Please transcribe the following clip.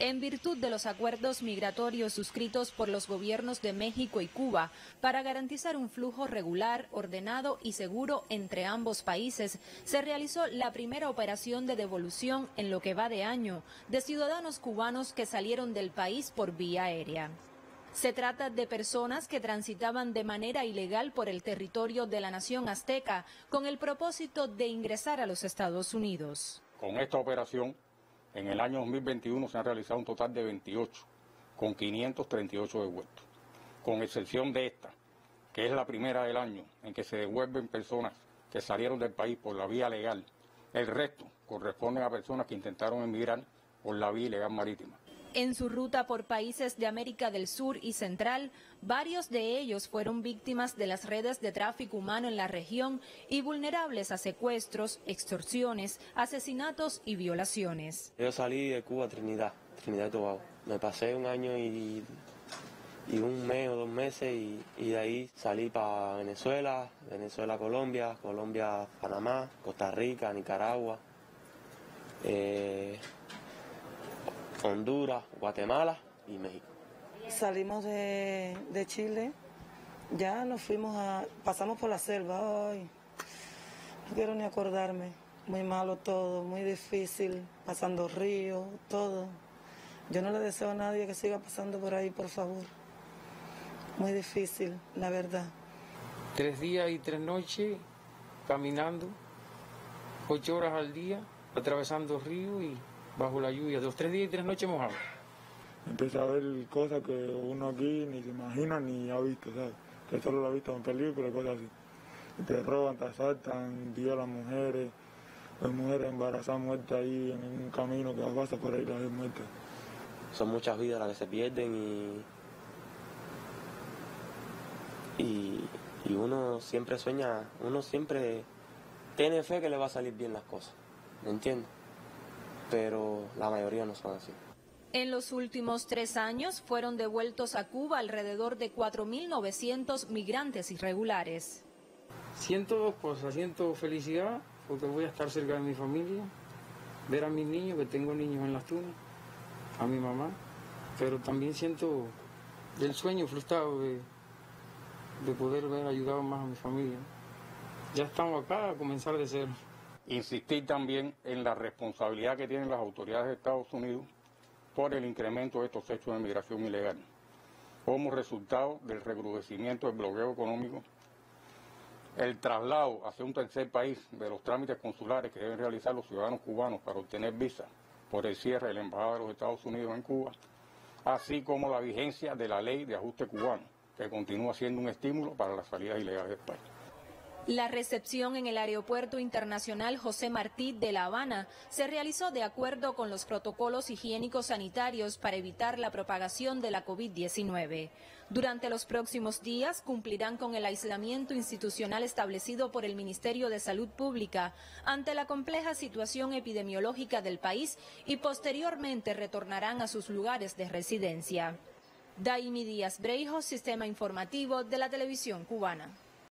en virtud de los acuerdos migratorios suscritos por los gobiernos de México y Cuba para garantizar un flujo regular, ordenado y seguro entre ambos países, se realizó la primera operación de devolución en lo que va de año de ciudadanos cubanos que salieron del país por vía aérea. Se trata de personas que transitaban de manera ilegal por el territorio de la nación azteca con el propósito de ingresar a los Estados Unidos. Con esta operación en el año 2021 se han realizado un total de 28, con 538 devueltos, con excepción de esta, que es la primera del año en que se devuelven personas que salieron del país por la vía legal. El resto corresponde a personas que intentaron emigrar por la vía ilegal marítima. En su ruta por países de América del Sur y Central, varios de ellos fueron víctimas de las redes de tráfico humano en la región y vulnerables a secuestros, extorsiones, asesinatos y violaciones. Yo salí de Cuba Trinidad, Trinidad y Tobago. Me pasé un año y, un mes o dos meses y, y de ahí salí para Venezuela, Venezuela, Colombia, Colombia, Panamá, Costa Rica, Nicaragua. Eh, Honduras, Guatemala y México. Salimos de, de, Chile, ya nos fuimos a, pasamos por la selva, ay, no quiero ni acordarme, muy malo todo, muy difícil, pasando ríos, todo. Yo no le deseo a nadie que siga pasando por ahí, por favor. Muy difícil, la verdad. Tres días y tres noches caminando, ocho horas al día, atravesando ríos y bajo la lluvia, dos, tres días y tres noches mojados. Empieza a ver cosas que uno aquí ni se imagina ni ha visto, ¿sabes? Que solo lo ha visto en películas, cosas así. Te roban, te asaltan, violan mujeres, hay mujeres embarazadas muertas ahí en un camino que pasa por ahí las muertas. Son muchas vidas las que se pierden y, y, y uno siempre sueña, uno siempre tiene fe que le va a salir bien las cosas, ¿me entiendes? Pero la mayoría no son así. En los últimos tres años fueron devueltos a Cuba alrededor de 4.900 migrantes irregulares. Siento dos cosas, siento felicidad porque voy a estar cerca de mi familia, ver a mis niños, que tengo niños en las tunas, a mi mamá, pero también siento el sueño frustrado de, de poder haber ayudado más a mi familia. Ya estamos acá a comenzar de cero. Insistir también en la responsabilidad que tienen las autoridades de Estados Unidos por el incremento de estos hechos de migración ilegal, como resultado del recrudecimiento del bloqueo económico, el traslado hacia un tercer país de los trámites consulares que deben realizar los ciudadanos cubanos para obtener visa por el cierre de la Embajada de los Estados Unidos en Cuba, así como la vigencia de la ley de ajuste cubano, que continúa siendo un estímulo para las salidas ilegales de España. La recepción en el Aeropuerto Internacional José Martí de La Habana se realizó de acuerdo con los protocolos higiénicos sanitarios para evitar la propagación de la COVID-19. Durante los próximos días cumplirán con el aislamiento institucional establecido por el Ministerio de Salud Pública ante la compleja situación epidemiológica del país y posteriormente retornarán a sus lugares de residencia. Daimi Díaz Breijo, Sistema Informativo de la Televisión Cubana.